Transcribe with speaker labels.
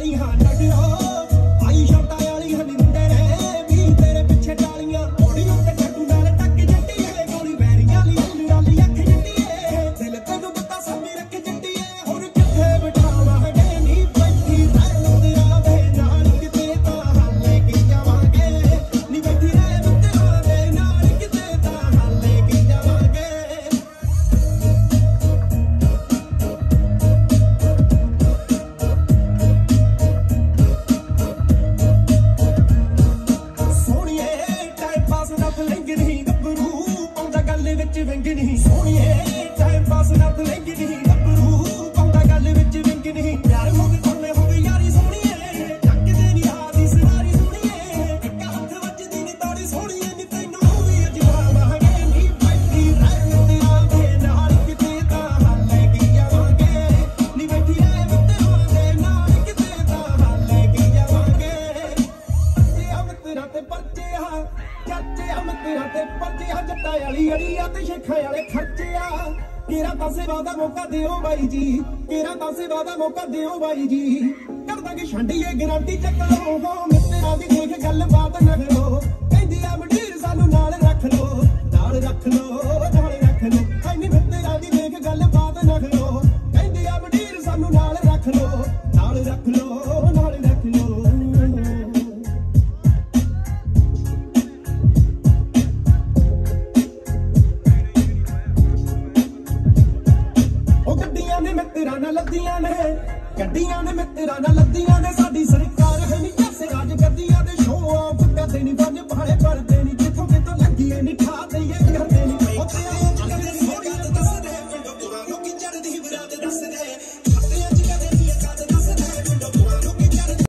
Speaker 1: Charlie Hunt, wing ਨਹੀਂ ਸੋਹਣੀਏ time pass ਨਾ ਬਲਿੰਗ ਨਹੀਂ ਗੱਭਰੂ ਪਾਉਂਦਾ ਗੱਲ ਵਿੱਚ ਵਿੰਗ ਨਹੀਂ ਪਿਆਰ ਹੋ ਗਏ ਕੋਲੇ ਯਾਰੀ ਸੋਹਣੀਏ ਚੱਕਦੇ ਨਹੀਂ ਆਦੀ ਸਵਾਰੀ ਸੋਹਣੀਏ ਇੱਕ ਹੱਥ ਵੱਜਦੀ ਨਹੀਂ ਤਾੜੀ ਸੋਹਣੀਏ ਨੀ ਤੈਨੂੰ ਵੀ ਅਜਵਾਵਾਂਗੇ ਨੀ ਬੈਠੀ ਰਹਿ ਤੇਰਾ ਦੇ ਨਾਲ ਕਿਤੇ ਤਾਂ ਹਾਲੇ ਕੀ ਜਾਵਾਂਗੇ ਨੀ ਬੈਠੀ ਰਹਿ ਤੇਰਾ ਦੇ ਨਾਲ ਕਿਤੇ ਤਾਂ ਹਾਲੇ ਕੀ ਜਾਵਾਂਗੇ ਪਰਚੇ ਆ ਮਿੱਤਰਾਂ ਤੇ ਪਰਚੇ ਹਾਂ ਚਾਚੇ ਤੇ ਪਰਚੇ ਆ, ਜੱਟਾਂ ਵਾਲੀ ਅੜੀਆਂ ਤੇ ਸ਼ੇਖਾਂ ਵਾਲੇ ਖਰਚੇ ਆ। ਕਿਹੜਾ ਤਾਂ ਸੇਵਾ ਦਾ ਮੌਕਾ ਦਿਓ ਬਾਈ ਜੀ ਕਿਹੜਾ ਤਾਂ ਸੇਵਾ ਦਾ ਮੌਕਾ ਦਿਓ ਬਾਈ ਜੀ। ਕਰ ਦਾਂਗੇ ਛੰਡੀਏ ਗਰੰਟੀ ਚੱਕ ਲਓ ਮਿੱਤਰਾਂ ਦੀ ਦੇਖ ਗੱਲ ਬਾਤ ਨਾ ਕਰੋ। ਕਹਿੰਦੀ ਆ ਮੰਡੀਰ ਸਾਨੂੰ ਨਾਲ ਰੱਖ ਲਓ, ਨਾਲ ਰੱਖ ਲਓ, ਨਾਲ ਰੱਖ ਲਓ। ਐਨੀ ਮਿੱਤਰਾਂ ਦੀ ਦੇਖ ਗੱਲ ਬਾਤ ਨਾ ਕਰੋ। ਕਹਿੰਦੀ ਆ ਮੰਡੀਰ ਸਾਨੂੰ ਨਾਲ ਰੱਖ ਲਓ, ਨਾਲ ਰੱਖ ਲਓ। ਨਾਲ ਲੱਦੀਆਂ ਨੇ, ਗੱਡੀਆਂ ਨੇ ਮਿੱਤਰਾਂ ਨਾਲ ਲੱਦੀਆਂ ਨੇ। ਸਾਡੀ ਸਰਕਾਰ ਹੈ ਨਹੀਂ ਐਸੇ ਰਾਜ ਗੱਦੀਆਂ ਦੇ ਸ਼ੋਅ ਆ ਬੁੱਢਾ ਤੇ ਨਹੀਂ ਬੰਨ ਭਾਲੇ ਕਰਦੇ ਨਹੀਂ ਜਿੱਥੋਂ ਕਿਤੋਂ ਲੱਗੀ ਐ ਨਹੀਂ ਠਾ ਦਈਏ ਕਰਦੇ ਨਹੀਂ ਉੱਥੇ ਆ ਜਿਹੜੀ ਗੱਲ ਦੱਸਦੇ, ਪਿੰਡੋਂ ਤੁਰਾਂ ਲੋਕੀ ਚੜਦੀ ਬਰਾਤ ਦੱਸਦੇ।